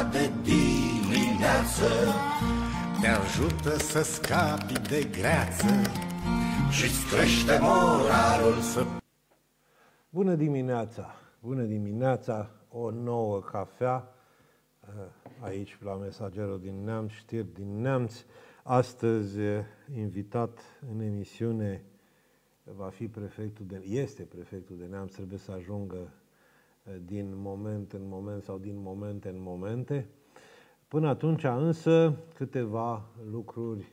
ziua de dimineață Te ajută să scapi de greață Și-ți crește moralul Să Bună dimineața! Bună dimineața! O nouă cafea eh, aici la Mesagerul din Neamț, știri din Neamț. Astăzi eh, invitat în emisiune va fi prefectul de, este prefectul de Neamț, trebuie să ajungă eh, din moment în moment sau din momente în momente. Până atunci însă câteva lucruri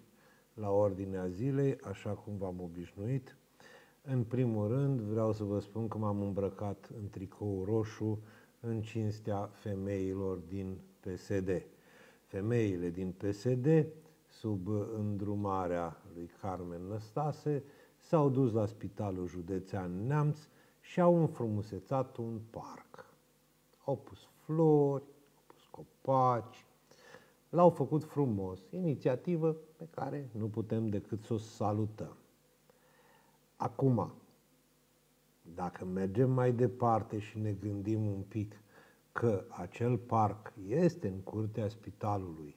la ordinea zilei, așa cum v-am obișnuit. În primul rând, vreau să vă spun că m-am îmbrăcat în tricou roșu în cinstea femeilor din PSD. Femeile din PSD, sub îndrumarea lui Carmen Năstase, s-au dus la Spitalul Județean Neamț și au înfrumusețat un parc. Au pus flori, au pus copaci, l-au făcut frumos. Inițiativă pe care nu putem decât să o salutăm. Acum, dacă mergem mai departe și ne gândim un pic că acel parc este în curtea spitalului,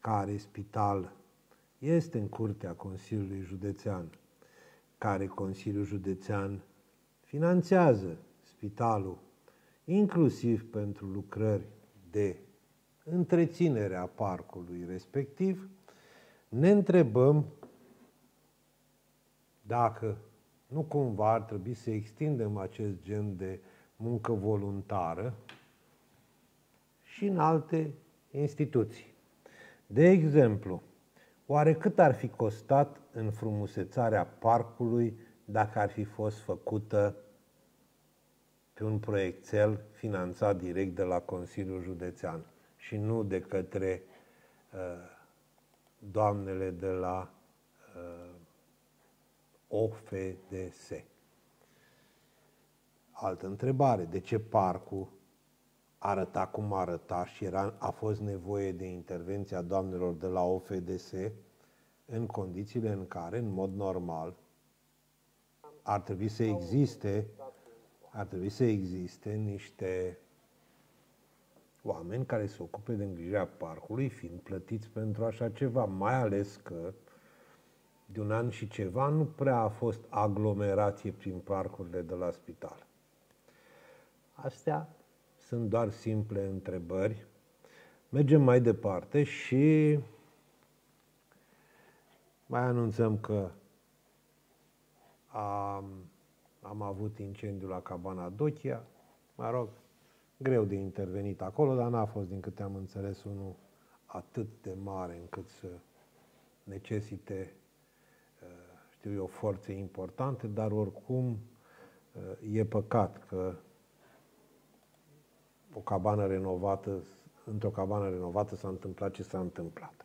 care spital este în curtea Consiliului Județean, care Consiliul Județean finanțează spitalul, inclusiv pentru lucrări de întreținere a parcului respectiv, ne întrebăm dacă nu cumva ar trebui să extindem acest gen de muncă voluntară și în alte instituții. De exemplu, oare cât ar fi costat în frumusețarea parcului dacă ar fi fost făcută pe un proiectel finanțat direct de la Consiliul Județean și nu de către uh, doamnele de la uh, OFDS. Altă întrebare, de ce parcul arăta cum arăta și era, a fost nevoie de intervenția doamnelor de la OFDS în condițiile în care, în mod normal, ar trebui să existe, ar trebui să existe niște oameni care se ocupe de îngrijirea parcului, fiind plătiți pentru așa ceva, mai ales că de un an și ceva nu prea a fost aglomerație prin parcurile de la spital. Astea sunt doar simple întrebări. Mergem mai departe și mai anunțăm că am, am avut incendiu la cabana Dochia. Mă rog, greu de intervenit acolo, dar n-a fost, din câte am înțeles, unul atât de mare încât să necesite, uh, știu eu, forțe importante, dar oricum uh, e păcat că o cabană renovată, într-o cabană renovată s-a întâmplat ce s-a întâmplat.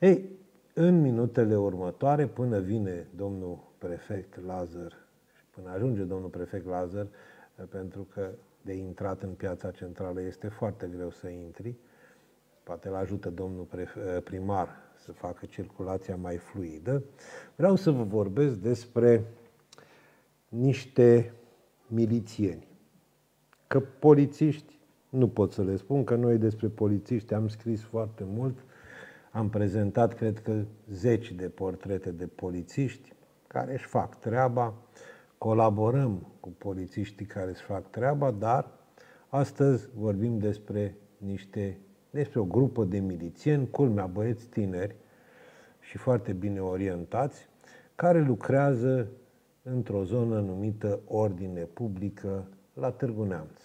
Ei, în minutele următoare, până vine domnul prefect Lazar și până ajunge domnul prefect Lazar, pentru că de intrat în piața centrală este foarte greu să intri, poate îl ajută domnul primar să facă circulația mai fluidă, vreau să vă vorbesc despre niște milițieni că polițiști, nu pot să le spun, că noi despre polițiști am scris foarte mult, am prezentat, cred că, zeci de portrete de polițiști care își fac treaba, colaborăm cu polițiștii care își fac treaba, dar astăzi vorbim despre niște, despre o grupă de milițieni, culmea băieți tineri și foarte bine orientați, care lucrează într-o zonă numită ordine publică la Târgu Neamț.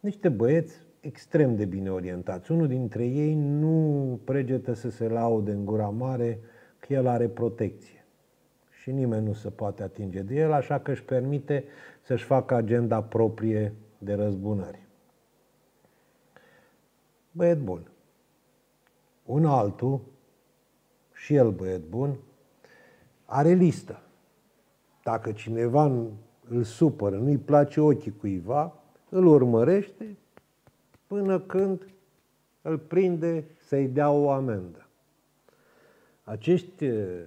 Niște băieți extrem de bine orientați. Unul dintre ei nu pregetă să se laude în gura mare că el are protecție. Și nimeni nu se poate atinge de el, așa că își permite să-și facă agenda proprie de răzbunări. Băiet bun. Un altul, și el băiet bun, are listă. Dacă cineva îl supără, nu-i place ochii cuiva, îl urmărește până când îl prinde să-i dea o amendă. Acești eh,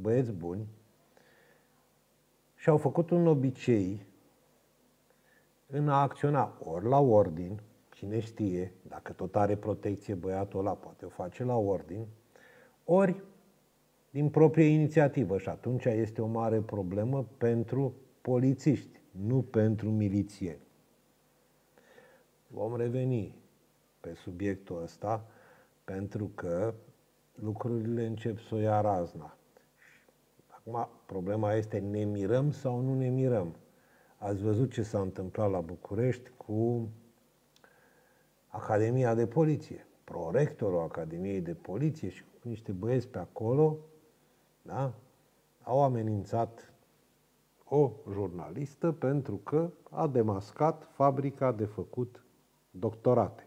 băieți buni și-au făcut un obicei în a acționa ori la ordin cine știe, dacă tot are protecție băiatul ăla, poate o face la ordin, ori din proprie inițiativă și atunci este o mare problemă pentru polițiști, nu pentru milițieni. Vom reveni pe subiectul ăsta pentru că lucrurile încep să o ia razna. Acum, problema este, ne mirăm sau nu ne mirăm? Ați văzut ce s-a întâmplat la București cu Academia de Poliție, prorectorul Academiei de Poliție și cu niște băieți pe acolo, da? au amenințat o jurnalistă pentru că a demascat fabrica de făcut doctorate.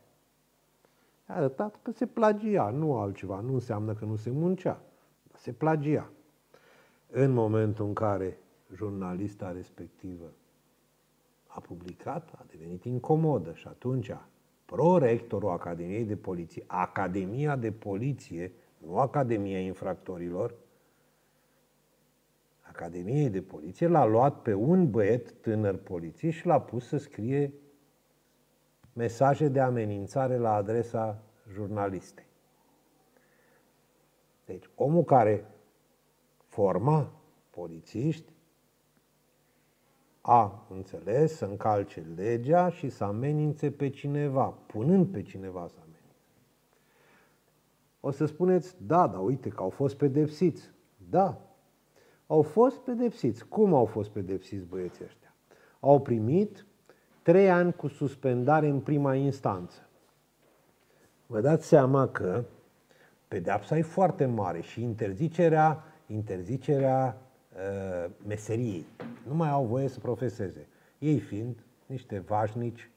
A arătat că se plagia, nu altceva, nu înseamnă că nu se muncea, se plagia. În momentul în care jurnalista respectivă a publicat, a devenit incomodă și atunci prorectorul Academiei de Poliție, Academia de Poliție, nu Academia Infractorilor, Academiei de Poliție l-a luat pe un băiet tânăr polițist și l-a pus să scrie mesaje de amenințare la adresa jurnalistei. Deci, omul care forma polițiști a înțeles să încalce legea și să amenințe pe cineva, punând pe cineva să amenințe. O să spuneți, da, dar uite că au fost pedepsiți. Da, au fost pedepsiți. Cum au fost pedepsiți băieții ăștia? Au primit trei ani cu suspendare în prima instanță. Vă dați seama că pedeapsa e foarte mare și interzicerea, interzicerea uh, meseriei. Nu mai au voie să profeseze. Ei fiind niște vașnici,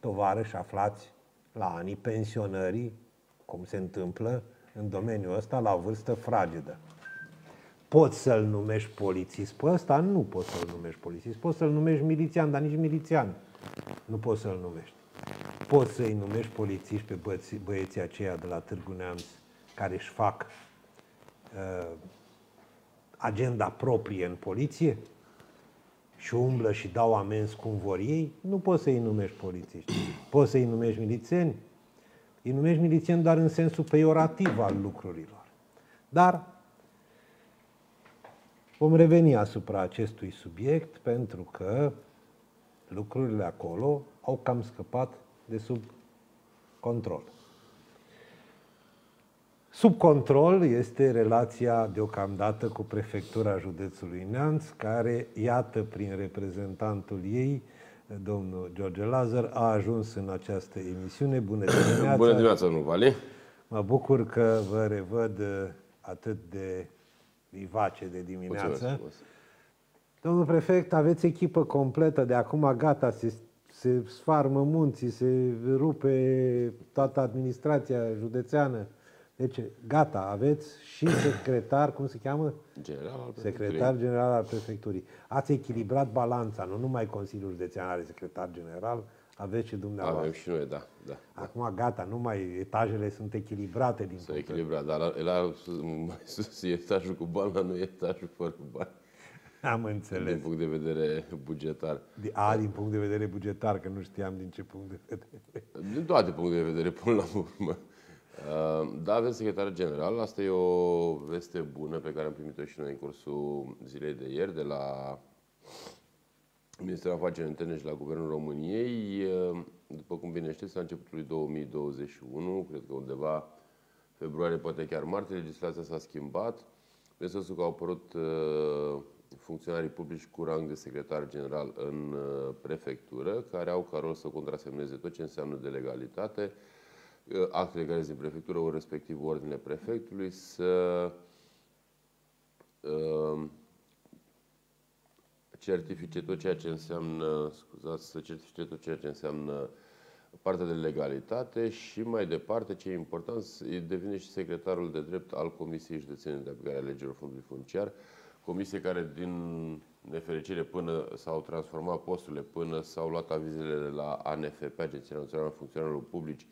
tovarăși aflați la anii pensionării, cum se întâmplă în domeniul ăsta, la vârstă fragedă. Poți să-l numești polițist pe ăsta? Nu poți să-l numești polițist. Poți să-l numești milițian, dar nici milițian nu poți să-l numești. Poți să-i numești polițiști pe băieții, băieții aceia de la Târgu Neamț care își fac uh, agenda proprie în poliție și umblă și dau amenzi cum vor ei, nu poți să-i numești polițiști. Poți să-i numești milițieni, îi numești milițieni doar în sensul peiorativ al lucrurilor. Dar vom reveni asupra acestui subiect pentru că lucrurile acolo au cam scăpat de sub control. Sub control este relația deocamdată cu prefectura județului Neamț, care, iată, prin reprezentantul ei, domnul George Lazar, a ajuns în această emisiune. Bună dimineața! Bună dimineața, nu Vali! Mă bucur că vă revăd atât de vivace de dimineață. Mulțumesc, Domnul prefect, aveți echipă completă, de acum gata, se, se sfarmă munții, se rupe toată administrația județeană. Deci, gata, aveți și secretar, cum se cheamă? General al Secretar general al prefecturii. Ați echilibrat balanța, nu numai Consiliul Județean are secretar general, aveți și dumneavoastră. Avem și noi, da. da, da. Acum, gata, nu mai etajele sunt echilibrate din Sunt echilibrat, dar la, la, mai sus e etajul cu bani, nu e etajul fără bani. Am înțeles. Din punct de vedere bugetar. A, din punct de vedere bugetar, că nu știam din ce punct de vedere. Din toate puncte de vedere, până la urmă. Uh, da, avem secretar general. Asta e o veste bună pe care am primit-o și noi în cursul zilei de ieri de la Ministerul Afacerilor Interne și la Guvernul României. Uh, după cum bine știți, la începutul 2021, cred că undeva februarie, poate chiar martie, legislația s-a schimbat. În sensul că au apărut uh, funcționarii publici cu rang de secretar general în uh, prefectură, care au ca rol să contrasemneze tot ce înseamnă de legalitate, uh, actele care din prefectură, ori respectiv ordinele prefectului, să uh, certifice tot ceea ce înseamnă, scuzați, să certifice tot ceea ce înseamnă partea de legalitate și mai departe, ce e important, devine și secretarul de drept al Comisiei Județene de Aplicare a Legilor Fondului Funciar, comisie care, din nefericire, până s-au transformat posturile, până s-au luat avizele la ANFP, Agenția Națională a Funcționarilor Publici,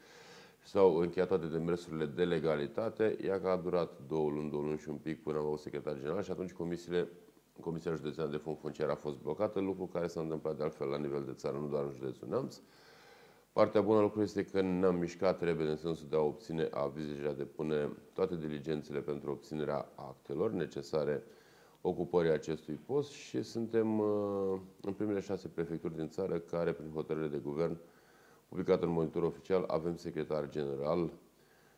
s-au încheiat toate demersurile de legalitate, ea că a durat două luni, două luni și un pic până am avut secretar general și atunci comisiile, Comisia Județeană de Fond Funciar a fost blocată, lucru care s-a întâmplat de altfel la nivel de țară, nu doar în județul Neamț. Partea bună a lucrurilor este că ne-am mișcat repede în sensul de a obține avize și a depune toate diligențele pentru obținerea actelor necesare ocupării acestui post și suntem uh, în primele șase prefecturi din țară care, prin hotărâre de guvern, publicată în monitor oficial, avem secretar general,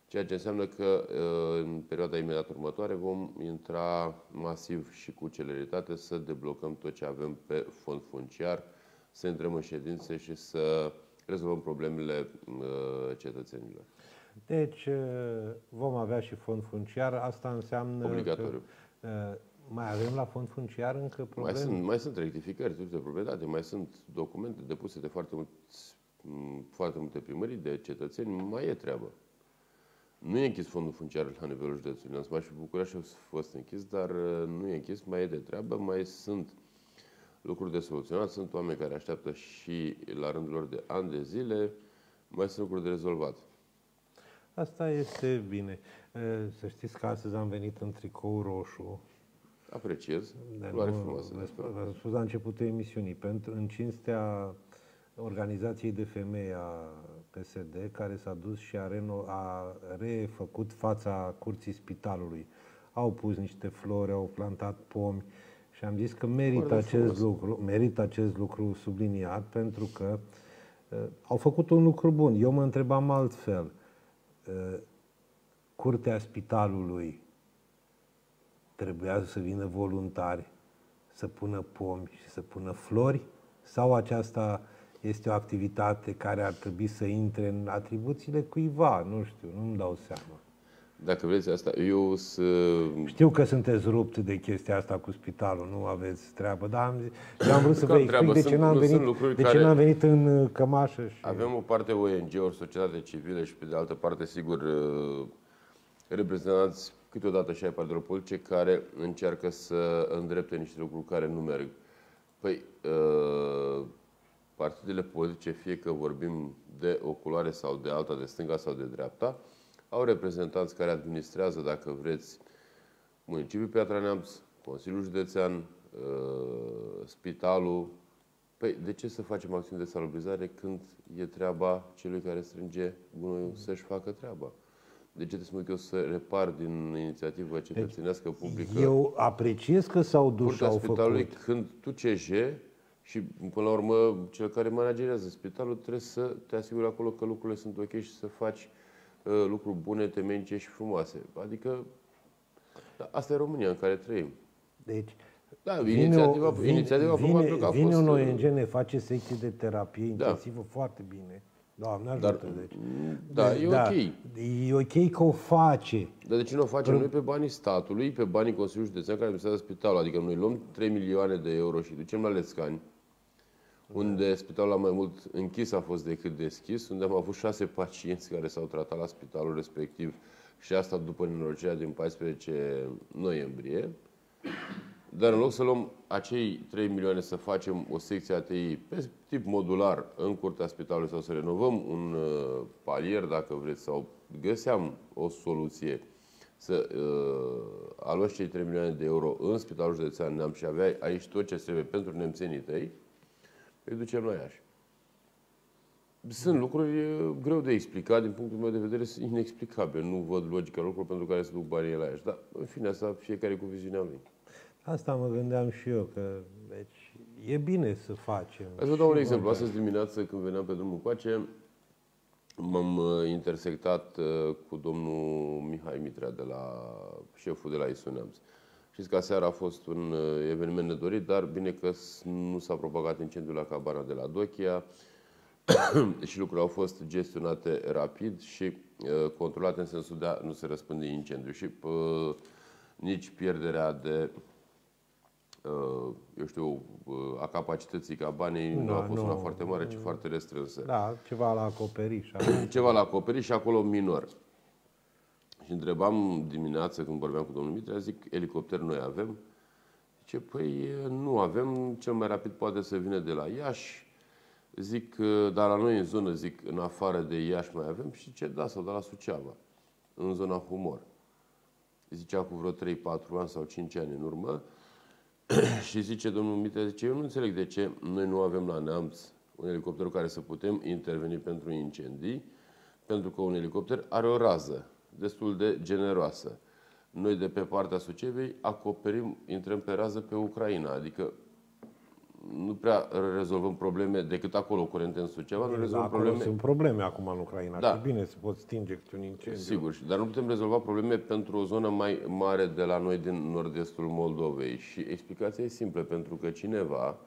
ceea ce înseamnă că uh, în perioada imediat următoare vom intra masiv și cu celeritate să deblocăm tot ce avem pe fond funciar, să intrăm în ședințe și să rezolvăm problemele uh, cetățenilor. Deci vom avea și fond funciar, asta înseamnă Obligatoriu. Că, mai avem la fond funciar încă probleme? Mai sunt, mai sunt rectificări de proprietate, mai sunt documente depuse de foarte, mulți, foarte multe primării, de cetățeni, mai e treabă. Nu e închis fondul funciar la nivelul județului. Ne-am mai și București a fost închis, dar uh, nu e închis, mai e de treabă, mai sunt lucruri de soluționat, sunt oameni care așteaptă și la rândul lor de ani de zile, mai sunt lucruri de rezolvat. Asta este bine. Uh, să știți că astăzi am venit în tricou roșu, Apreciez. Culoare frumoasă. Vă spus la începutul emisiunii, pentru, în cinstea organizației de femei a PSD, care s-a dus și a, reno, a refăcut fața curții spitalului. Au pus niște flori, au plantat pomi și am zis că merită acest lucru, merită acest lucru subliniat pentru că uh, au făcut un lucru bun. Eu mă întrebam altfel. Uh, curtea spitalului trebuia să vină voluntari să pună pomi și să pună flori? Sau aceasta este o activitate care ar trebui să intre în atribuțiile cuiva? Nu știu, nu-mi dau seama. Dacă vreți asta, eu să... Știu că sunteți rupt de chestia asta cu spitalul, nu aveți treabă, dar am, eu am vrut să vă explic de ce n-am venit, de ce n-am venit în uh, cămașă. Și... Avem o parte ONG-uri, societate civilă și pe de altă parte, sigur, uh, reprezentanți câteodată și ai partidelor politice care încearcă să îndrepte niște lucruri care nu merg. Păi, uh, partidele politice, fie că vorbim de o culoare sau de alta, de stânga sau de dreapta, au reprezentanți care administrează, dacă vreți, municipiul Piatra Neamț, Consiliul Județean, uh, Spitalul. Păi, de ce să facem acțiuni de salubrizare când e treaba celui care strânge gunoiul să-și facă treaba? De ce trebuie să eu să repar din inițiativă deci, cetățenească deci, publică? Eu apreciez că s-au dus și au spitalului, făcut. când tu CJ și până la urmă cel care managerează spitalul trebuie să te asiguri acolo că lucrurile sunt ok și să faci uh, lucruri bune, temenice și frumoase. Adică da, asta e România în care trăim. Deci, da, vine inițiativa, o, vine, inițiativa vine, vine fost, un ONG, ne face secție de terapie da. intensivă foarte bine. Doamne ajută, Dar, deci. Da, e da, ok. E ok că o face. Dar de ce nu o facem noi pe banii statului, pe banii Consiliului Județean care administrează spitalul? Adică noi luăm 3 milioane de euro și ducem la Lescani, unde spitalul la mai mult închis a fost decât deschis, unde am avut șase pacienți care s-au tratat la spitalul respectiv și asta după nenorocirea din 14 noiembrie. Dar în loc să luăm acei 3 milioane să facem o secție ATI pe tip modular în curtea spitalului sau să renovăm un uh, palier, dacă vreți, sau găseam o soluție să uh, aloci cei 3 milioane de euro în Spitalul Județean Neam și aveai aici tot ce trebuie pentru nemțenii tăi, îi ducem la Iași. Sunt lucruri uh, greu de explicat, din punctul meu de vedere, sunt inexplicabile. Nu văd logica lucrurilor pentru care se duc banii la Iași. Dar, în fine, asta fiecare cu viziunea lui. Asta mă gândeam și eu, că deci, e bine să facem. Hai să vă dau un exemplu. Astăzi dimineață, când veneam pe drumul coace, m-am uh, intersectat uh, cu domnul Mihai Mitrea, de la șeful de la Isuneamț. Știți că aseară a fost un uh, eveniment nedorit, dar bine că nu s-a propagat incendiul la cabana de la Dochia și lucrurile au fost gestionate rapid și controlate în sensul de a nu se răspânde incendiu și nici pierderea de Uh, eu știu, uh, a capacității ca banii nu, nu a fost nu, una foarte mare, ci foarte restrânsă. Da, ceva la acoperiș. ceva la acoperiș și acolo minor. Și întrebam dimineața când vorbeam cu domnul Mitrea, zic, elicopter noi avem? Zice, păi nu avem, cel mai rapid poate să vină de la Iași. Zic, dar la noi în zonă, zic, în afară de Iași mai avem? Și ce da, sau de la Suceava, în zona Humor. Zicea cu vreo 3-4 ani sau 5 ani în urmă, și zice domnul Mitre, zice, eu nu înțeleg de ce noi nu avem la Neamț un elicopter cu care să putem interveni pentru incendii, pentru că un elicopter are o rază destul de generoasă. Noi de pe partea Sucevei acoperim, intrăm pe rază pe Ucraina, adică nu prea rezolvăm probleme decât acolo curente în Suceava, nu rezolvăm Acolo probleme. sunt probleme acum în Ucraina. Da. Și bine, se pot stinge câte un incendiu. Sigur, și- dar nu putem rezolva probleme pentru o zonă mai mare de la noi din nord-estul Moldovei. Și explicația e simplă, pentru că cineva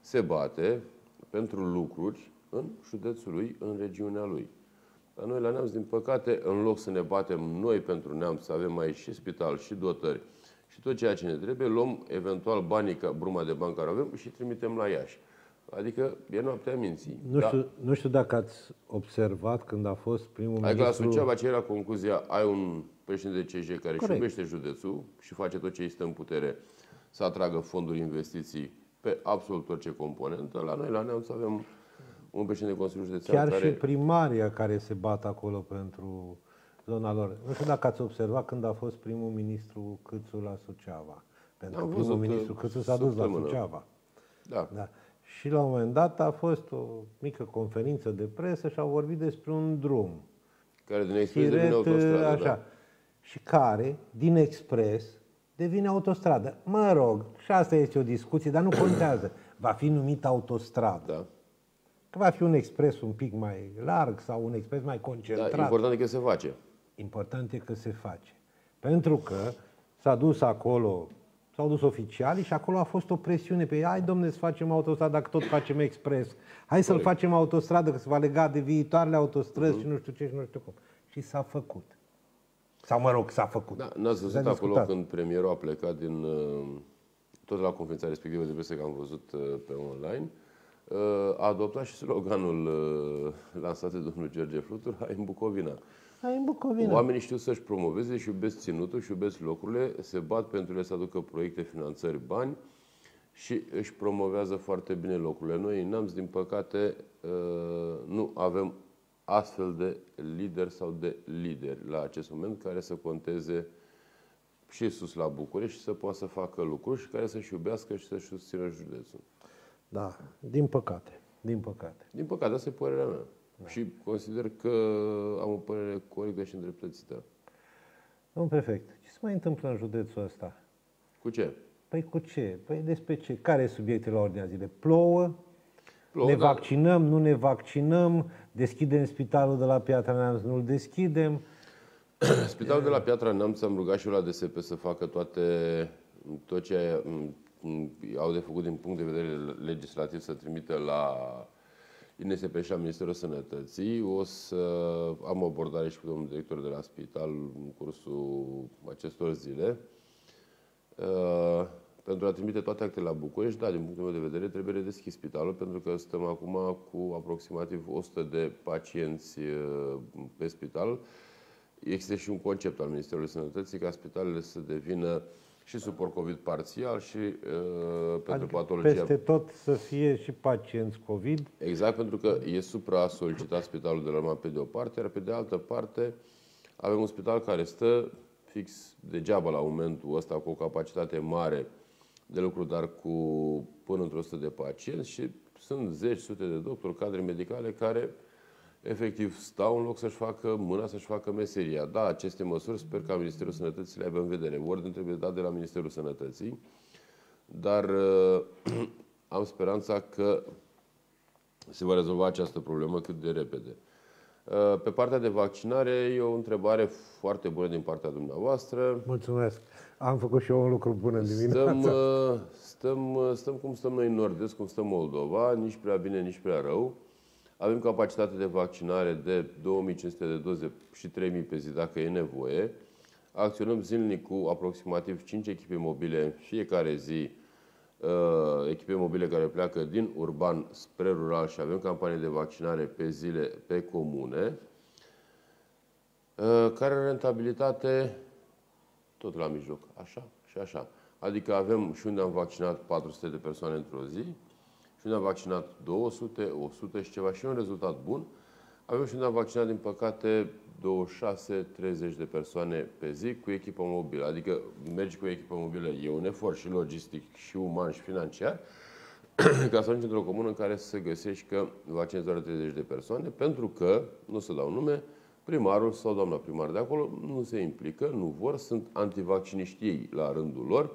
se bate pentru lucruri în județul lui, în regiunea lui. La noi, la Neamț, din păcate, în loc să ne batem noi pentru Neamț, să avem aici și spital, și dotări, și tot ceea ce ne trebuie, luăm eventual banii, ca bruma de bani care avem și trimitem la Iași. Adică e noaptea minții. Nu, știu, nu știu dacă ați observat când a fost primul Adică la ministru... Suceava ce era concluzia, ai un președinte de CJ care își Corect. iubește județul și face tot ce îi stă în putere să atragă fonduri investiții pe absolut orice componentă. La noi, la Neamț, avem un președinte de Consiliul Județean Chiar care... și primaria care se bat acolo pentru zona lor. Nu știu dacă ați observat când a fost primul ministru Câțu la Suceava. Pentru că Am primul văzut, ministru uh, Câțu s-a dus la săptămână. Suceava. Da. Da. Și la un moment dat a fost o mică conferință de presă și au vorbit despre un drum. Care din expres devine Siret, autostradă. așa. Da. Și care, din expres, devine autostradă. Mă rog, și asta este o discuție, dar nu contează. Va fi numit autostradă. Da. Că va fi un expres un pic mai larg sau un expres mai da. concentrat. Important e că se face. Important e că se face. Pentru că s-a dus acolo, s-au dus oficialii și acolo a fost o presiune pe ei. Hai, domne, să facem autostradă dacă tot facem expres. Hai să-l facem autostradă, că se va lega de viitoarele autostrăzi și nu știu ce și nu știu cum. Și s-a făcut. Sau mă rog, s-a făcut. Da, n-ați S-a văzut acolo discutat. când premierul a plecat din... uh, Tot la conferința respectivă de presă că am văzut uh, pe online, uh, a adoptat și sloganul uh, lansat de domnul George Flutur, hai în Bucovina. Hai în Bucovina. Oamenii știu să-și promoveze și iubesc ținutul și iubesc locurile, se bat pentru ele să aducă proiecte, finanțări, bani și își promovează foarte bine locurile. Noi în Neamț, din păcate, uh, nu avem astfel de lider sau de lideri la acest moment care să conteze și sus la București și să poată să facă lucruri și care să-și iubească și să-și susțină județul. Da, din păcate. Din păcate. Din păcate, asta e părerea mea. Și consider că am o părere corectă și îndreptățită. Domnul prefect, ce se mai întâmplă în județul ăsta? Cu ce? Păi cu ce? Păi despre ce? Care e subiectul la ordinea zilei? Plouă? Plouă, ne da. vaccinăm, nu ne vaccinăm, deschidem spitalul de la Piatra Neamț, nu-l deschidem. Spitalul de la Piatra Neamț am rugat și eu la DSP să facă toate, tot ce mm, mm, au de făcut din punct de vedere legislativ să trimită la INSP și la Ministerul Sănătății. O să am o abordare și cu domnul director de la spital în cursul acestor zile. Uh, pentru a trimite toate actele la București, da, din punctul meu de vedere, trebuie redeschis spitalul, pentru că stăm acum cu aproximativ 100 de pacienți uh, pe spital. Există și un concept al Ministerului Sănătății ca spitalele să devină și suport COVID parțial și uh, pentru Adică patologia peste tot să fie și pacienți COVID. Exact, pentru că e supra-solicitat spitalul de la urmă pe de o parte, iar pe de altă parte avem un spital care stă fix degeaba la momentul ăsta cu o capacitate mare de lucru, dar cu până într-o 100 de pacienți și sunt zeci, sute de doctori, cadre medicale care efectiv stau în loc să-și facă mâna, să-și facă meseria. Da, aceste măsuri sper ca Ministerul Sănătății le aibă în vedere. Ordine trebuie dat de la Ministerul Sănătății, dar uh, am speranța că se va rezolva această problemă cât de repede. Uh, Pe partea de vaccinare e o întrebare foarte bună din partea dumneavoastră. Mulțumesc. Am făcut și eu un lucru bun în dimineața. Stăm, uh, stăm, uh, stăm cum stăm noi în nord-est, cum stăm Moldova, nici prea bine, nici prea rău. Avem capacitate de vaccinare de 2500 de doze și 3000 pe zi dacă e nevoie. Acționăm zilnic cu aproximativ 5 echipe mobile în fiecare zi, uh, echipe mobile care pleacă din urban spre rural și avem campanii de vaccinare pe zile, pe comune, uh, care are rentabilitate tot la mijloc, așa și așa. Adică avem și unde am vaccinat 400 de persoane într-o zi, și unde am vaccinat 200, 100 și ceva și e un rezultat bun. Avem și unde am vaccinat, din păcate, 26-30 de persoane pe zi cu echipă mobilă. Adică mergi cu echipă mobilă, e un efort și logistic, și uman, și financiar. ca să ajungi într-o comună în care să găsești că vaccinezi doar 30 de persoane, pentru că, nu să dau nume, primarul sau doamna primar de acolo nu se implică, nu vor, sunt antivacciniști ei la rândul lor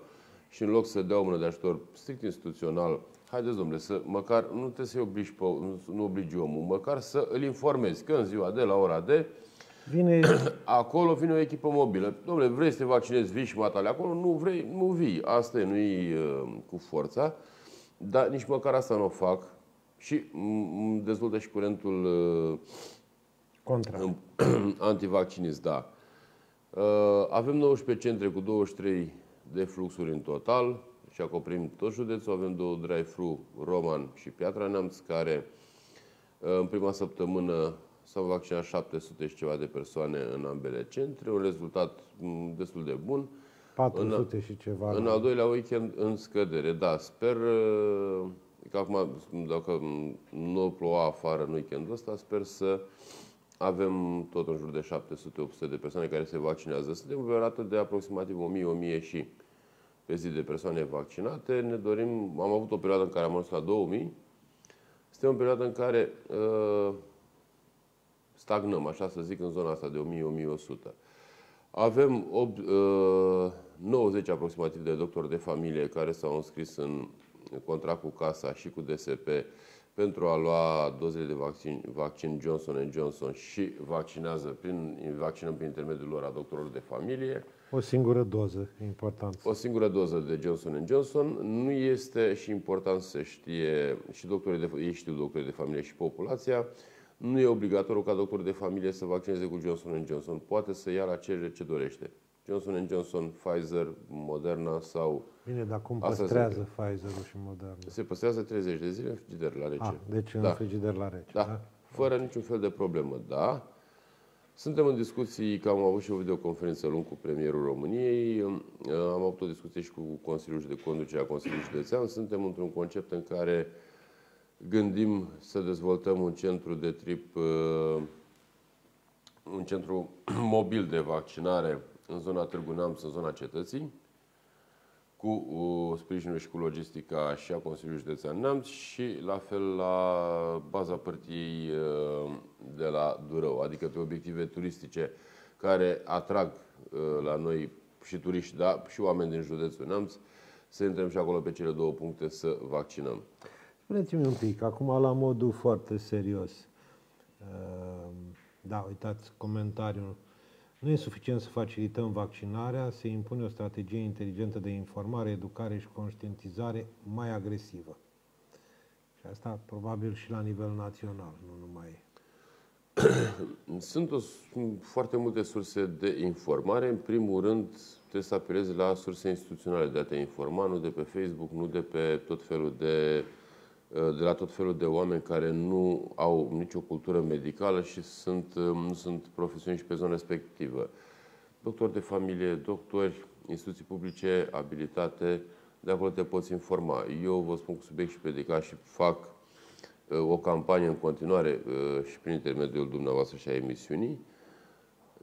și în loc să dea o mână de ajutor strict instituțional, haideți, domnule, să măcar, nu trebuie să-i obligi pe, nu, nu obligi omul, măcar să îl informezi că în ziua de la ora de Vine, Acolo vine o echipă mobilă. Domnule, vrei să te vaccinezi, vii și matale acolo? Nu vrei, nu vii. Asta e, nu-i uh, cu forța. Dar nici măcar asta nu o fac. Și mm, dezvoltă și curentul uh, contra. antivaccinist, da. Uh, avem 19 centre cu 23 de fluxuri în total și acoperim tot județul. Avem două drive-thru, Roman și Piatra Neamț, care uh, în prima săptămână s-au vaccinat 700 și ceva de persoane în ambele centre, un rezultat mm, destul de bun. 400 și ceva. În al doilea weekend în scădere, da. Sper uh, că acum, dacă nu ploua afară în weekendul ăsta, sper să avem tot în jur de 700-800 de persoane care se vaccinează. Suntem pe o rată de aproximativ 1000-1000 și pe zi de persoane vaccinate. Ne dorim, am avut o perioadă în care am ajuns la 2000. Suntem în perioadă în care uh, stagnăm, așa să zic, în zona asta de 1000-1100. Avem 8, uh, 90 aproximativ de doctori de familie care s-au înscris în contract cu casa și cu DSP pentru a lua dozele de vaccin, vaccin Johnson Johnson și vaccinează prin, vaccinăm prin intermediul lor a doctorilor de familie. O singură doză, important. O singură doză de Johnson Johnson. Nu este și important să știe și doctorii de, ei știu doctorii de familie și populația, nu e obligatoriu ca doctorul de familie să vaccineze cu Johnson Johnson. Poate să ia la cerere ce dorește. Johnson Johnson, Pfizer, Moderna sau... Bine, dar cum păstrează Pfizer-ul și Moderna? Se păstrează 30 de zile în frigider la rece. Ah, deci în da. frigider la rece, da? da? Fără niciun fel de problemă, da. Suntem în discuții, că am avut și o videoconferință lung cu premierul României, am avut o discuție și cu Consiliul de Conducere a Consiliului Județean. Suntem într-un concept în care gândim să dezvoltăm un centru de trip, uh, un centru mobil de vaccinare în zona Târgu Neamț, în zona cetății, cu uh, sprijinul și cu logistica și a Consiliului Județean Neamț și la fel la baza părtiei uh, de la Durău, adică pe obiective turistice care atrag la noi și turiști, da, și oameni din județul Neamț, să intrăm și acolo pe cele două puncte să vaccinăm. Spuneți-mi un pic, acum la modul foarte serios. Ehm, da, uitați comentariul. Nu e suficient să facilităm vaccinarea, se impune o strategie inteligentă de informare, educare și conștientizare mai agresivă. Și asta probabil și la nivel național, nu numai. Sunt, o, sunt foarte multe surse de informare. În primul rând, trebuie să apelezi la surse instituționale de a te informa, nu de pe Facebook, nu de pe tot felul de de la tot felul de oameni care nu au nicio cultură medicală și sunt, nu sunt profesioniști pe zona respectivă. Doctori de familie, doctori, instituții publice, abilitate, de acolo te poți informa. Eu vă spun cu subiect și predicat și fac uh, o campanie în continuare uh, și prin intermediul dumneavoastră și a emisiunii.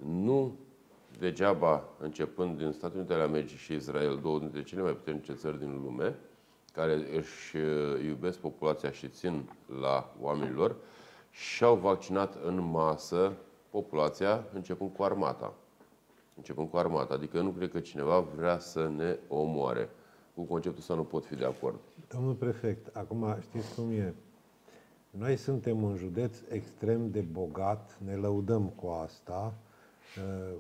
Nu degeaba, începând din Statele Unite ale Americii și Israel, două dintre cele mai puternice țări din lume, care își uh, iubesc populația și țin la oamenilor și au vaccinat în masă populația începând cu armata. Începând cu armata. Adică nu cred că cineva vrea să ne omoare. Cu conceptul ăsta nu pot fi de acord. Domnul prefect, acum știți cum e. Noi suntem un județ extrem de bogat, ne lăudăm cu asta, uh,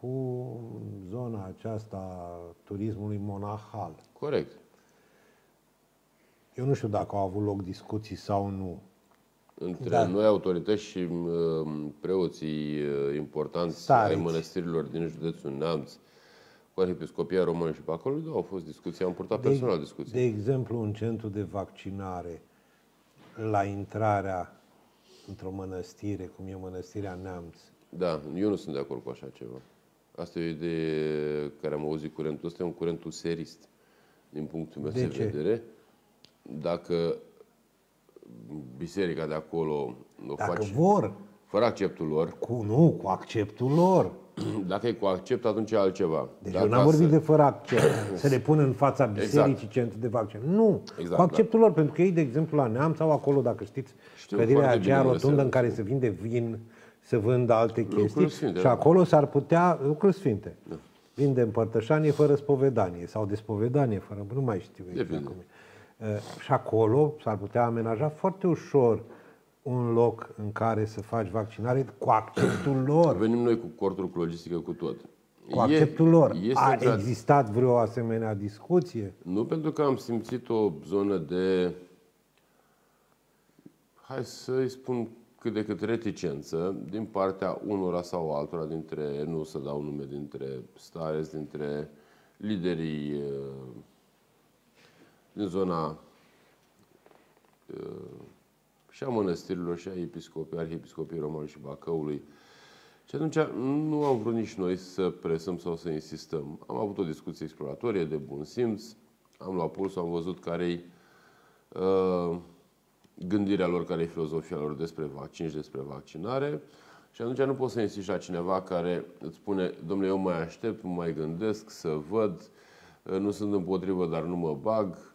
cu zona aceasta turismului monahal. Corect. Eu nu știu dacă au avut loc discuții sau nu. Între da. noi, autorități și uh, preoții uh, importanți Stareți. ai mănăstirilor din județul Neamț, cu Arhiepiscopia Română și pe acolo, da, au fost discuții, am purtat de, personal discuții. De exemplu, un centru de vaccinare la intrarea într-o mănăstire, cum e mănăstirea Neamț. Da, eu nu sunt de acord cu așa ceva. Asta e o idee care am auzit curentul ăsta, e un curent serist, din punctul meu de, de vedere dacă biserica de acolo o dacă face vor, fără acceptul lor. Cu, nu, cu acceptul lor. Dacă e cu accept, atunci e altceva. Deci Dar eu n-am ca vorbit să- de fără accept, să le pună în fața bisericii Exact. centru de vaccin. Nu, Exact, cu acceptul lor, pentru că ei, de exemplu, la Neam sau acolo, dacă știți, Știu clădirea foarte bine aceea unde rotundă se în care se vinde vin, se vând alte chestii sfinte, și da. acolo s-ar putea, lucruri sfinte, vinde împărtășanie fără spovedanie sau de spovedanie fără, nu mai știu exact Depinde. cum e. Uh, Și acolo s-ar putea amenaja foarte ușor un loc în care să faci vaccinare cu acceptul lor. Venim noi cu cortul, cu logistică, cu tot. Cu acceptul lor. Este A într- existat vreo asemenea discuție? Nu pentru că am simțit o zonă de, hai să-i spun cât de cât reticență din partea unora sau altora dintre, nu să dau nume, dintre stares, dintre liderii uh, din zona uh, și a mănăstirilor și a episcopii, arhiepiscopii Romului și Bacăului. Și atunci nu am vrut nici noi să presăm sau să insistăm. Am avut o discuție exploratorie de bun simț, am luat pulsul, am văzut care-i uh, gândirea lor, care e filozofia lor despre vaccin și despre vaccinare. Și atunci nu poți să insisti la cineva care îți spune, domnule, eu mai aștept, mă mai gândesc să văd, uh, nu sunt împotrivă, dar nu mă bag.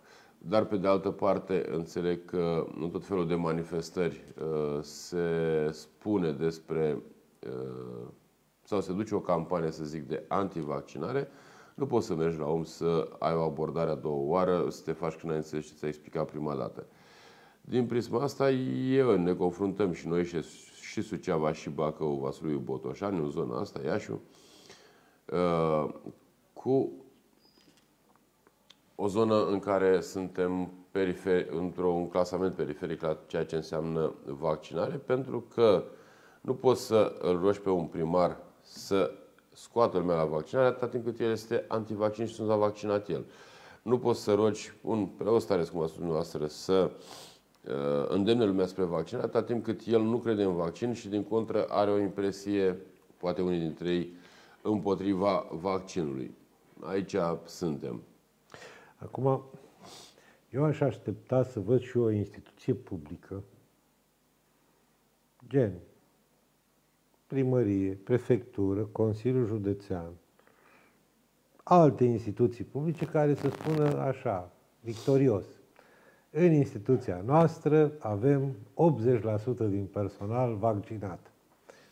Dar pe de altă parte înțeleg că în tot felul de manifestări uh, se spune despre uh, sau se duce o campanie, să zic, de antivaccinare, nu poți să mergi la om să ai o abordare a doua oară, să te faci când ai înțeles și ți-ai explicat prima dată. Din prisma asta, eu ne confruntăm și noi și, și Suceava și Bacău, Vaslui Botoșani, în zona asta, Iașu, uh, cu o zonă în care suntem perifer, într-un clasament periferic la ceea ce înseamnă vaccinare, pentru că nu poți să îl rogi pe un primar să scoată lumea la vaccinare atâta timp cât el este antivaccin și nu s-a vaccinat el. Nu poți să rogi un preot stare, cum a spus dumneavoastră, să uh, îndemne lumea spre vaccinare atâta timp cât el nu crede în vaccin și din contră are o impresie, poate unii dintre ei, împotriva vaccinului. Aici suntem. Acum, eu aș aștepta să văd și o instituție publică, gen primărie, prefectură, Consiliul Județean, alte instituții publice care să spună așa, victorios, în instituția noastră avem 80% din personal vaccinat.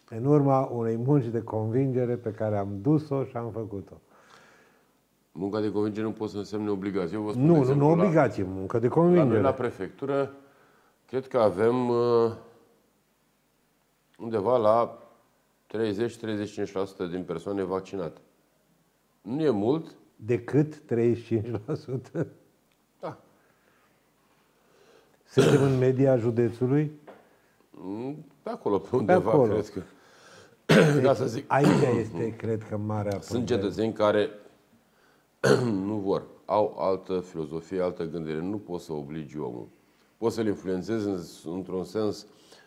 În urma unei munci de convingere pe care am dus-o și am făcut-o. Munca de convingere nu poate să însemne obligație. Eu vă spun, de Nu, nu, exemplu, nu la- obligație, muncă de La noi, convingere. la prefectură, cred că avem uh, undeva la 30-35% din persoane vaccinate. Nu e mult, Decât 35%. da. Suntem în media județului. Mm, Pe acolo, pe undeva, acolo. cred că. Ca să zic, Aici este, cred că, marea sunt problemă. cetățeni care nu vor, au altă filozofie, altă gândire. Nu poți să obligi omul. Poți să-l influențezi în- într-un sens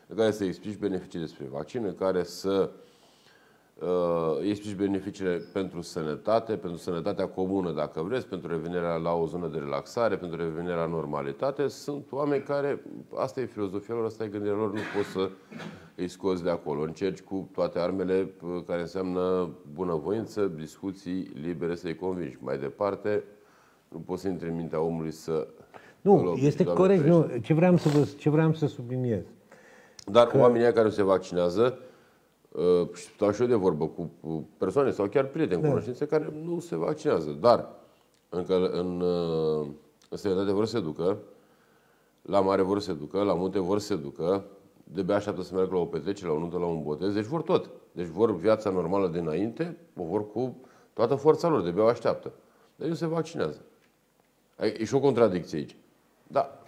în care să explici beneficii despre vaccin, în care să uh, explici beneficiile pentru sănătate, pentru sănătatea comună, dacă vreți, pentru revenirea la o zonă de relaxare, pentru revenirea la normalitate. Sunt oameni care, asta e filozofia lor, asta e gândirea lor, nu poți să îi scoți de acolo. Încerci cu toate armele uh, care înseamnă bunăvoință, discuții libere să-i convingi. Mai departe, nu poți să intri în mintea omului să... îl Nu, obligi, este Doamne corect. ferește. Nu, ce, vreau să vă, ce vreau să subliniez. Dar că... oamenii ăia care nu se vaccinează, uh, și stau și eu de vorbă cu cu persoane sau chiar prieteni, Da. cunoștințe care nu se vaccinează, dar încă în, uh, în străinătate vor să se ducă, la mare vor să se ducă, la munte vor să se ducă, de așteaptă să meargă la o petrecere, la o nuntă, la un botez, deci vor tot. Deci vor viața normală dinainte, o vor cu toată forța lor, de o așteaptă. Dar nu se vaccinează. E și o contradicție aici. Da,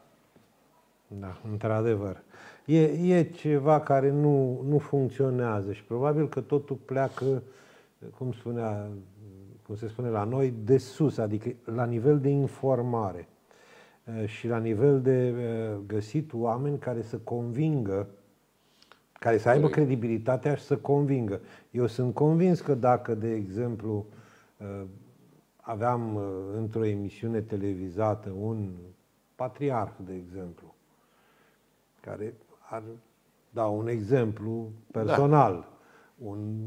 Da, într-adevăr. E, e ceva care nu, nu funcționează și probabil că totul pleacă, cum, spunea, cum se spune la noi, de sus, adică la nivel de informare Eh, și la nivel de eh, găsit oameni care să convingă, care să aibă credibilitatea și să convingă. Eu sunt convins că dacă, de exemplu, eh, aveam eh, într-o emisiune televizată un patriarh, de exemplu, care ar da un exemplu personal, un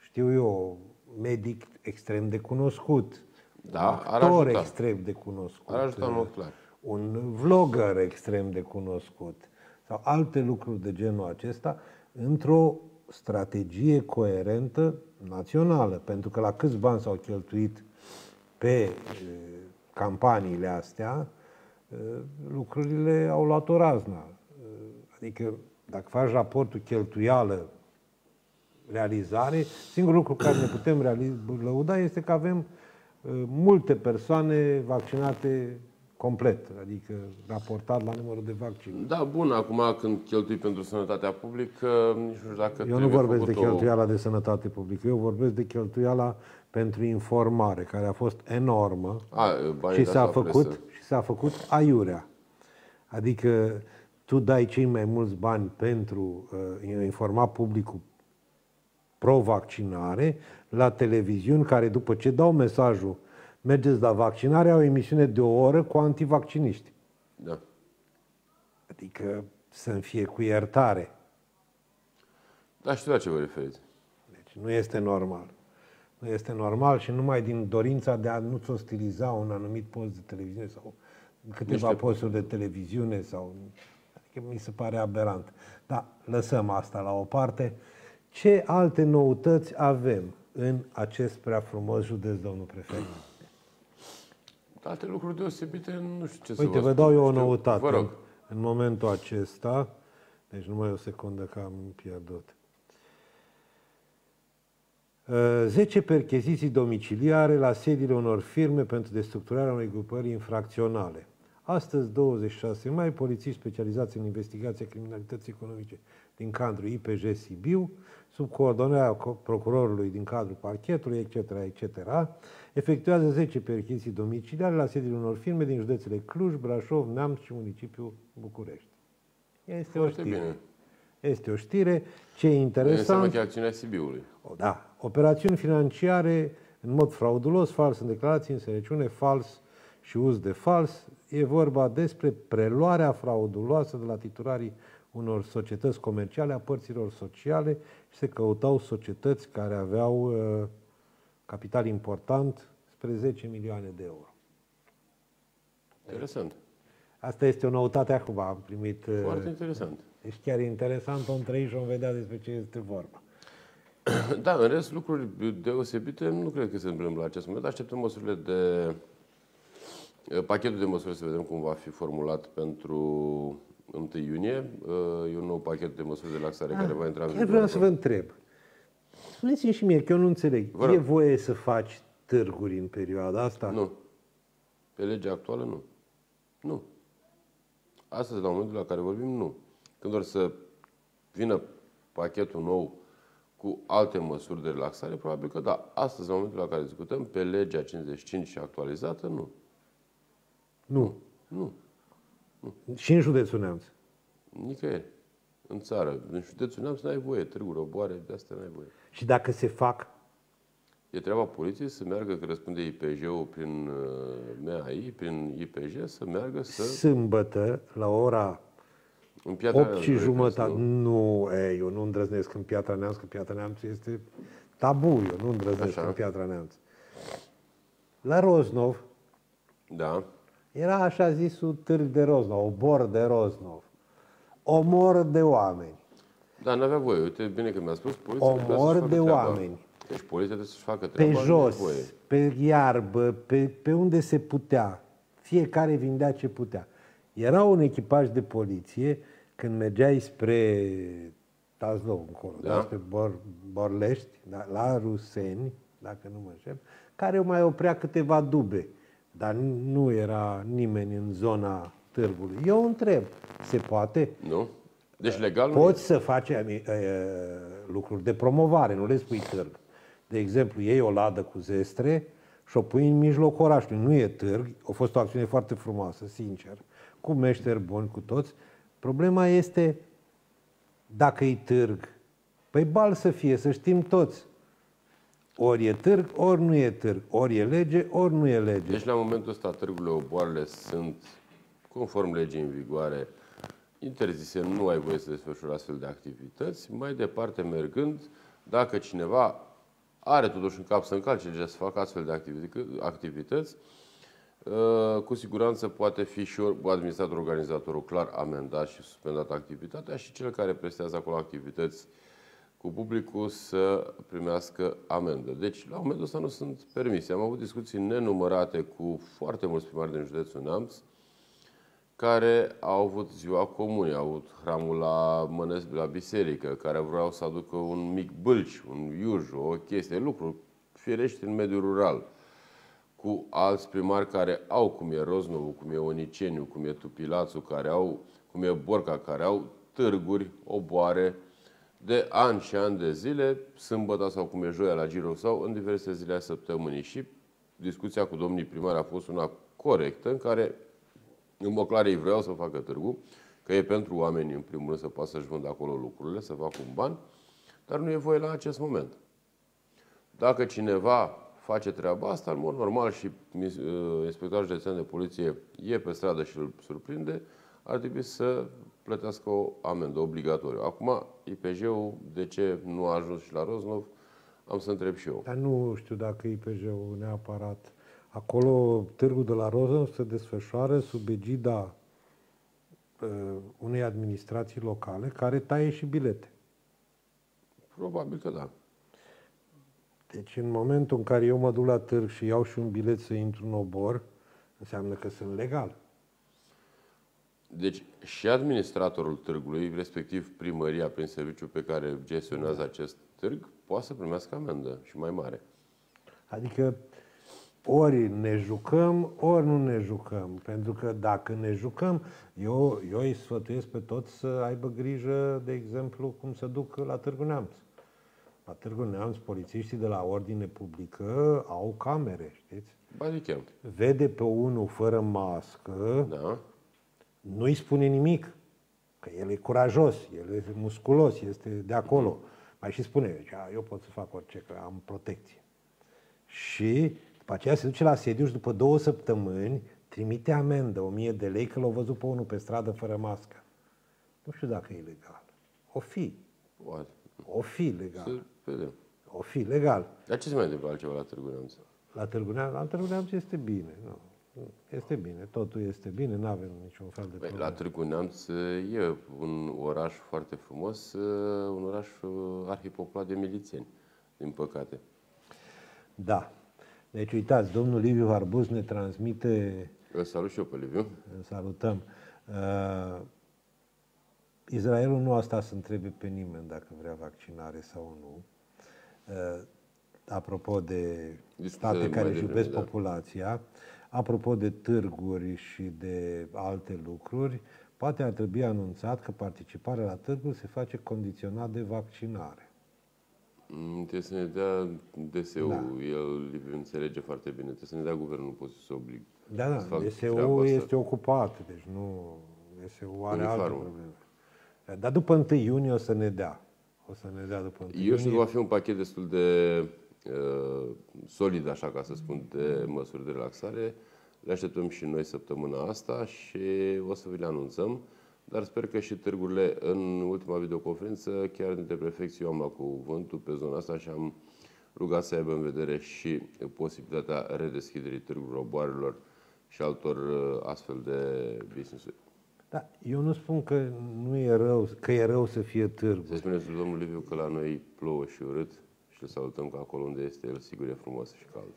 știu eu, medic extrem de cunoscut, Da, ar actor ajuta. extrem de cunoscut, Ar ajuta în mod clar. un vlogger extrem de cunoscut sau alte lucruri de genul acesta într-o strategie coerentă națională. Pentru că la câți bani s-au cheltuit pe e, campaniile astea, e, lucrurile au luat o razna. E, Adică dacă faci raportul cheltuială realizare, singurul lucru care ne putem reali- lăuda este că avem uh, multe persoane vaccinate complet, adică raportat la numărul de vaccin. Da, bun, acum când cheltui pentru sănătatea publică, nici nu știu dacă Eu nu trebuie vorbesc de făcut o- cheltuiala de sănătate publică, eu vorbesc de cheltuiala pentru informare, care a fost enormă A, banii și de s-a asta făcut presă. și s-a făcut aiurea. Adică tu dai cei mai mulți bani pentru uh, a informa publicul pro-vaccinare la televiziuni care după ce dau mesajul mergeți la vaccinare au o emisiune de o oră cu antivacciniști. Da. Adică să-mi fie cu iertare. Da, știu la ce vă referiți. Deci nu este normal. Nu este normal și numai din dorința de a nu-ți ostiliza un anumit post de televiziune sau câteva Niște- posturi de televiziune sau... Adică mi se pare aberant. Dar lăsăm asta la o parte. Ce alte noutăți avem în acest prea frumos județ, domnul prefect? Alte lucruri deosebite, nu știu ce să Uite, vă vă spun. dau eu o Știu. noutate. Vă rog. În momentul acesta, deci numai o secundă că am pierdut. Uh, 10 percheziții domiciliare la sediile unor firme pentru destructurarea unei grupări infracționale. Astăzi, 26 mai, polițiști specializați în investigația criminalității economice din cadrul IPJ Sibiu, sub coordonarea co- procurorului din cadrul parchetului, etc., etc., efectuează 10 percheziții domiciliare la sediile unor firme din județele Cluj, Brașov, Neamț și municipiul București. Este Foarte o știre. bine. Este o știre. Ce e Înseamnă interesant... că e acțiunea Sibiului. O, Da. Operațiuni financiare în mod fraudulos, fals în declarații, înțelepciune, fals și uz de fals. E vorba despre preluarea frauduloasă de la titularii unor societăți comerciale a părților sociale și se căutau societăți care aveau uh, capital important spre 10 milioane de euro. Interesant. Asta este o noutate acum, am primit... uh, Foarte interesant. Deci chiar e interesant, om trăi și om vedea despre ce este vorba. Da, în rest, lucruri deosebite nu cred că se întâmplă la acest moment. Așteptăm măsurile de... Pachetul de măsuri să vedem cum va fi formulat pentru 1 iunie. E un nou pachet de măsuri de laxare care va intra în Ah, Chiar vreau vigoare. să vă întreb. Spuneți-mi și mie, că eu nu înțeleg. Vă rog. E voie să faci târguri în perioada asta? Nu. Pe legea actuală, nu. Nu. Astăzi, la momentul la care vorbim, nu. Când or să vină pachetul nou cu alte măsuri de relaxare, probabil că da. Astăzi, la momentul la care discutăm, pe legea 55 și actualizată, nu. Nu. Nu. Și în județul Neamț. Nicăieri. În țară. În județul Neamț n-ai voie. Târguri, oboare, de astea n-ai voie. Și dacă se fac, E treaba poliției să meargă, că răspunde IPJ-ul prin uh, MAI, prin IPJ, să meargă să... sâmbătă, la ora În Piatra 8 Neamț, și cred că jumătate, nu? nu, e, eu nu îndrăznesc în Piatra Neamț, că Piatra Neamț este tabu, eu nu îndrăznesc Așa. în Piatra Neamț. La Roznov, Da. Era așa zisul târg de Roznov, obor de Roznov. Omor de oameni. Da, n-avea voie. Uite, bine că mi-a spus, poliția Omor trebuia să-și facă de treaba. oameni. Deci poliția trebuie să-și facă Pe treaba. nu jos, e voie. pe iarbă, pe, pe unde se putea. Fiecare vindea ce putea. Era un echipaj de poliție când mergeai spre Tazlou încolo, Da. da. spre Bor, Borlești, da, la Ruseni, dacă nu mă înșel, care mai oprea câteva dube. Dar nu era nimeni în zona târgului. Eu întreb, se poate? Nu? Deci legal nu Poți să faci uh, lucruri de promovare, nu le spui târg. De exemplu, iei o ladă cu zestre și o pui în mijlocul orașului. Nu e târg, a fost o acțiune foarte frumoasă, sincer, cu meșteri buni, cu toți. Problema este dacă e târg. Păi bal să fie, să știm toți. Ori e târg, ori nu e târg. Ori e lege, ori nu e lege. Deci la momentul ăsta târgurile, oboarele sunt, conform legii în vigoare, interzise, nu ai voie să desfășuri astfel de activități. Mai departe mergând, dacă cineva are totuși în cap să încalce legea, să facă astfel de activități, uh, cu siguranță poate fi și administratorul, organizatorul clar amendat și suspendat activitatea și cel care prestează acolo activități cu publicul să primească amendă. Deci, la momentul ăsta nu sunt permise. Am avut discuții nenumărate cu foarte mulți primari din județul Neamț, care au avut ziua comunii, au avut hramul la, mănesc, la biserică, care vreau să aducă un mic bâlci, un iuj, o chestie, lucruri firești în mediul rural, cu alți primari care au, cum e Roznovu, cum e Oniceniu, cum e Tupilațu, care au, cum e Borca, care au târguri, oboare, de ani și ani de zile, sâmbătă sau cum e joia la Giro sau în diverse zile a săptămânii. Și discuția cu domnii primari a fost una corectă, în care în mod clar ei vreau să facă târgu, că e pentru oameni, în primul rând, să poată să-și vândă acolo lucrurile, să facă un ban, dar nu e voie la acest moment. Dacă cineva face treaba asta, în mod normal și uh, inspectorul județean de poliție e pe stradă și îl surprinde, ar trebui să plătească o amendă obligatorie. Acum, IPJ-ul, de ce nu a ajuns și la Roznov, am să întreb și eu. Dar nu știu dacă IPJ-ul neapărat Acolo, târgul de la Roză se desfășoară sub egida uh, unei administrații locale care taie și bilete. Probabil că da. Deci în momentul în care eu mă duc la târg și iau și un bilet să intru în obor, înseamnă că sunt legal. Deci și administratorul târgului, respectiv primăria prin serviciu pe care gestionează da. acest târg, poate să primească amendă și mai mare. Adică ori ne jucăm, ori nu ne jucăm. Pentru că dacă ne jucăm, eu, eu îi sfătuiesc pe toți să aibă grijă, de exemplu, cum să duc la Târgu Neamț. La Târgu Neamț, polițiștii de la ordine publică au camere, știți? Badichem. Vede pe unul fără mască, da. Nu-i spune nimic, că el e curajos, el e musculos, este de acolo. Mm. Mai și spune, eu pot să fac orice, că am protecție. Și după aceea se duce la sediu și după două săptămâni trimite amendă, 1000 de lei, că l-au văzut pe unul pe stradă fără mască. Nu știu dacă e legal. O fi. Poate. O fi legal. Să vedem. O fi legal. Dar ce se mai întâmplă altceva la Târgu Neamț? La Târgu Neamț, la Târgu Neamț este bine. Nu. Este bine, totul este bine, nu avem niciun fel de problemă. La Târgu Neamț e un oraș foarte frumos, un oraș arhipopulat de milițieni, din păcate. Da, deci, uitați, domnul Liviu Harbuz ne transmite... Îl salut și eu pe Liviu. Îl salutăm. Uh, Israelul nu a stat să întrebe pe nimeni dacă vrea vaccinare sau nu. Uh, apropo de state care își iubesc da. populația, apropo de târguri și de alte lucruri, poate ar trebui anunțat că participarea la târguri se face condiționat de vaccinare. Mm, trebuie să ne dea DSU, da. el înțelege foarte bine, trebuie să ne dea guvernul, nu poți să oblig. Da, da, DSU este ocupat, deci nu, DSU are Unifarmă. alte probleme. Dar după 1 iunie o să ne dea. O să ne dea după 1 Eu știu că va fi un pachet destul de uh, solid, așa ca să spun, de măsuri de relaxare. Le așteptăm și noi săptămâna asta și o să vi le anunțăm. Dar sper că și târgurile, în ultima videoconferință, chiar dintre prefecții, eu am luat cuvântul pe zona asta și am rugat să aibă în vedere și posibilitatea redeschiderii târgurilor, boarelor și altor uh, astfel de business-uri. Da, eu nu spun că nu e rău, că e rău să fie târg. Se spune lui domnul Liviu că la noi plouă și urât și îl salutăm că acolo unde este el, sigur, e frumos și cald.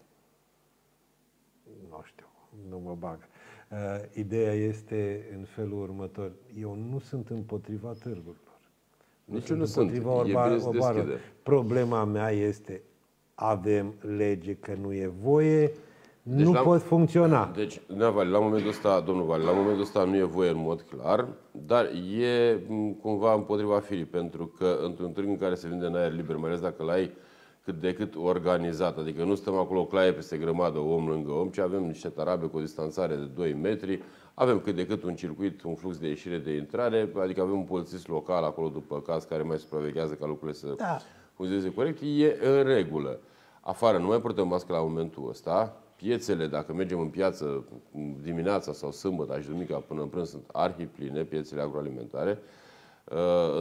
Nu știu, nu mă bag. Uh, ideea este în felul următor. Eu nu sunt împotriva târgurilor. Nu Nici sunt nu împotriva sunt. Orba, e orba, Problema mea este avem lege că nu e voie, deci nu la, pot funcționa. Deci, Vali, la momentul ăsta, domnul Vali, la momentul ăsta nu e voie în mod clar, dar e cumva împotriva firii, pentru că într-un târg în care se vinde în aer liber, mai ales dacă l-ai cât de cât organizat. Adică nu stăm acolo claie peste grămadă, om lângă om, ci avem niște tarabe cu o distanțare de 2 metri, avem cât de cât un circuit, un flux de ieșire, de intrare, adică avem un polițist local acolo după caz care mai supraveghează ca lucrurile să da. funcționeze corect, e în regulă. Afară nu mai purtăm mască la momentul ăsta, piețele, dacă mergem în piață dimineața sau sâmbătă și duminica până în prânz, sunt arhipline, piețele agroalimentare.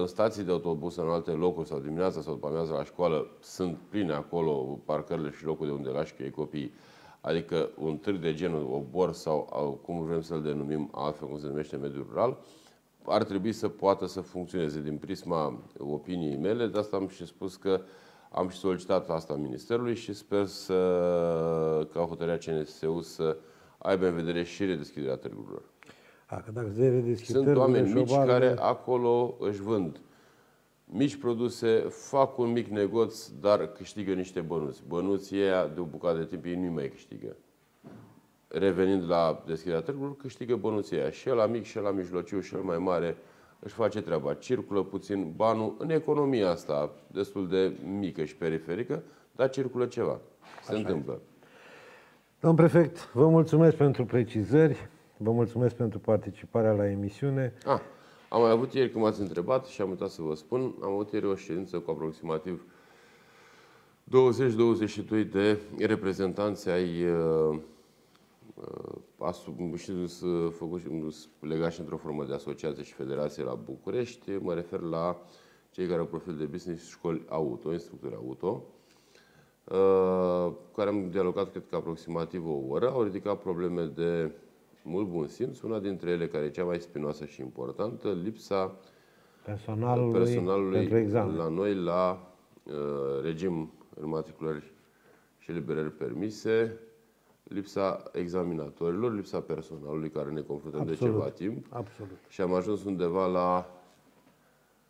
În stații de autobuz în alte locuri sau dimineața sau după amiază la școală sunt pline acolo parcările și locul de unde lași ei copii. Adică un târg de genul obor sau cum vrem să-l denumim altfel, cum se numește mediul rural, ar trebui să poată să funcționeze. Din prisma opiniei mele, de asta am și spus că am și solicitat asta Ministerului și sper să, ca hotărârea CNSU să aibă în vedere și redeschiderea târgurilor. A, că dacă se Sunt oameni mici care acolo își vând mici produse, fac un mic negoț, dar câștigă niște bănuți. Bănuții ăia, de o bucată de timp, ei nu mai câștigă. Revenind la deschiderea târgurilor, câștigă bănuții ăia. Și la mic, și la mijlociu, și el mai mare, își face treaba. Circulă puțin banul în economia asta, destul de mică și periferică, dar circulă ceva. Se Așa întâmplă. E. Domn prefect, vă mulțumesc pentru precizări, vă mulțumesc pentru participarea la emisiune. Ah, am mai avut ieri, cum ați întrebat și am uitat să vă spun, am avut ieri o ședință cu aproximativ 20-22 de reprezentanți ai uh, uh, și făcut legați într-o formă de asociație și federație la București. Mă refer la cei care au profil de business și școli auto, instructori auto, uh, care am dialogat, cred că aproximativ o oră. Au ridicat probleme de mult bun simț. Una dintre ele, care e cea mai spinoasă și importantă, lipsa personalului, personalului la noi la uh, regim în matriculări și liberări permise, lipsa examinatorilor, lipsa personalului care ne confruntăm Absolut. de ceva timp. Absolut. Și am ajuns undeva la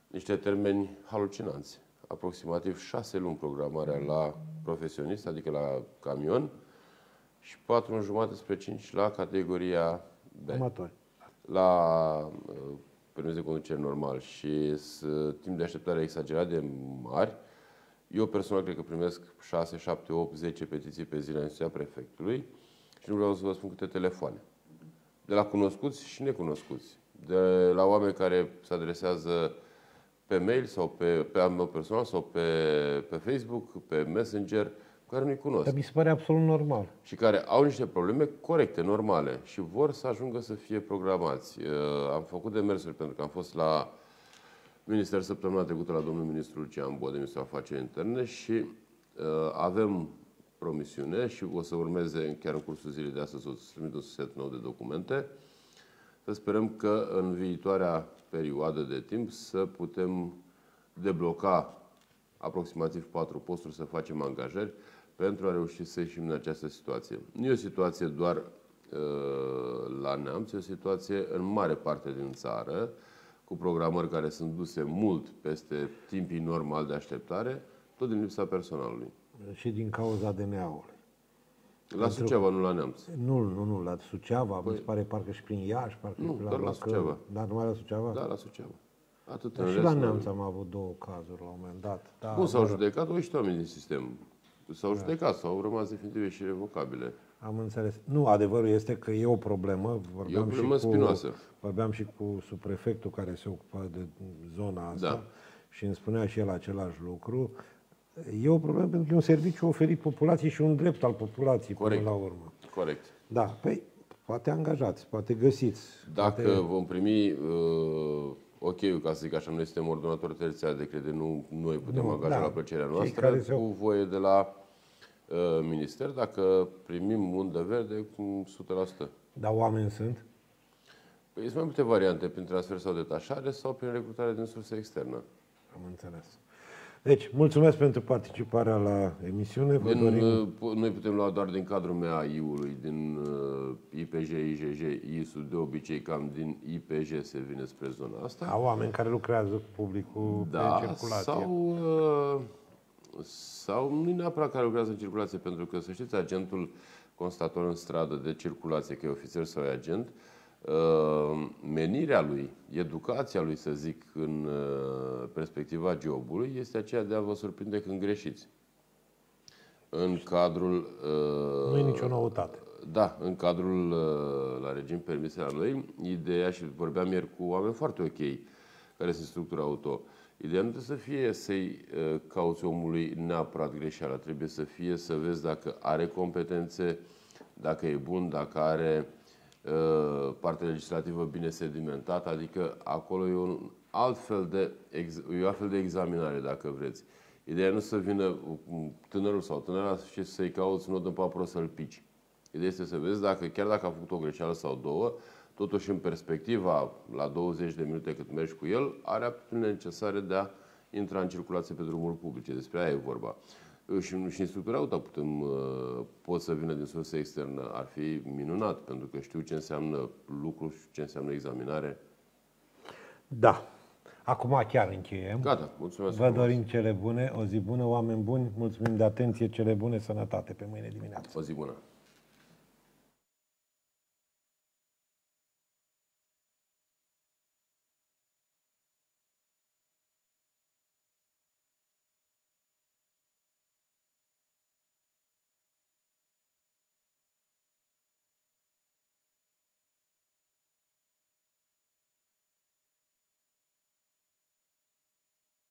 niște termeni halucinanți. Aproximativ șase luni programarea la profesionist, adică la camion, și 4 în jumătate spre 5 la categoria B. Amatori. La uh, permis de conducere normal și timp de așteptare exagerat de mari. Eu personal cred că primesc 6, 7, 8, 10 petiții pe zi la instituția prefectului și nu vreau să vă spun câte telefoane. De la cunoscuți și necunoscuți. De la oameni care se adresează pe mail sau pe, pe al meu personal sau pe, pe Facebook, pe Messenger, care nu-i cunosc. Dar mi se pare absolut normal. Și care au niște probleme corecte, normale și vor să ajungă să fie programați. Uh, am făcut demersuri pentru că am fost la Ministerul săptămâna trecută la domnul ministru Lucian Bode, ministrul afaceri interne și uh, avem promisiune și o să urmeze chiar în cursul zilei de astăzi o să trimit un set nou de documente. Să sperăm că în viitoarea perioadă de timp să putem debloca aproximativ patru posturi să facem angajări pentru a reuși să ieșim din această situație. Nu e o situație doar uh, la neamț, e o situație în mare parte din țară, cu programări care sunt duse mult peste timpii normal de așteptare, tot din lipsa personalului. Și din cauza DNA-ului. La Pentru... Suceava, nu la Neamț. Nu, nu, nu, la Suceava, păi... mi se pare parcă și prin Iași, parcă nu, la, doar la Suceava. Dar numai la Suceava? Da, la Suceava. Atât Dar și la Neamț am avut două cazuri la un moment dat. Da, Cum s-au judecat? O oameni din sistem. S-au judecat, sau au rămas definitive și revocabile. Am înțeles. Nu, adevărul este că e o problemă. Vorbeam e o problemă și cu, spinoasă. Vorbeam și cu subprefectul care se ocupă de zona asta da. și îmi spunea și el același lucru. E o problemă pentru că e un serviciu oferit populației și un drept al populației Corect. până la urmă. Corect. Da, păi poate angajați, poate găsiți. Dacă poate... vom primi uh, ok ca să zic așa, noi suntem ordonatori terțiari de credit, nu noi putem nu, angaja da. la plăcerea noastră, cu se... voie de la uh, minister, dacă primim undă verde, cu 100%. Dar oameni sunt? Păi sunt mai multe variante, prin transfer sau detașare sau prin recrutare din surse externă. Am înțeles. Deci, mulțumesc pentru participarea la emisiune. Vă din, dorim... Uh, noi putem lua doar din cadrul MAI-ului, din uh, IPJ, IJJ, ISU, de obicei cam din IPJ se vine spre zona asta. A oameni care lucrează cu publicul da, pe circulație. Sau, uh, sau nu neapărat care lucrează în circulație, pentru că, să știți, agentul constator în stradă de circulație, că e ofițer sau e agent, uh, Uh, menirea lui, educația lui, să zic, în uh, perspectiva jobului, este aceea de a vă surprinde când greșiți. În cadrul... Uh, nu e nicio noutate. Da, în cadrul la regim permise la noi, ideea, și vorbeam ieri cu oameni foarte ok, care sunt structura auto, Ideea nu trebuie să fie să-i cauți omului neapărat greșeala, trebuie să fie să vezi dacă are competențe, dacă e bun, dacă are Uh, partea legislativă bine sedimentată, adică acolo e un altfel de, ex- e o altfel de examinare, dacă vreți. Ideea nu să vină tânărul sau tânăra și să-i cauți un nod în papură să-l pici. Ideea este să vezi dacă, chiar dacă a făcut o greșeală sau două, totuși în perspectiva, la 20 de minute cât mergi cu el, are aptitudine necesare de a intra în circulație pe drumuri publice. Despre aia e vorba. Și, și instructori auto putem, uh, pot să vină din surse externă. Ar fi minunat, pentru că știu ce înseamnă lucru și ce înseamnă examinare. Da. Acum chiar încheiem. Gata, mulțumesc Vă frumos. dorim cele bune, o zi bună, oameni buni, mulțumim de atenție, cele bune, sănătate pe mâine dimineață. O zi bună.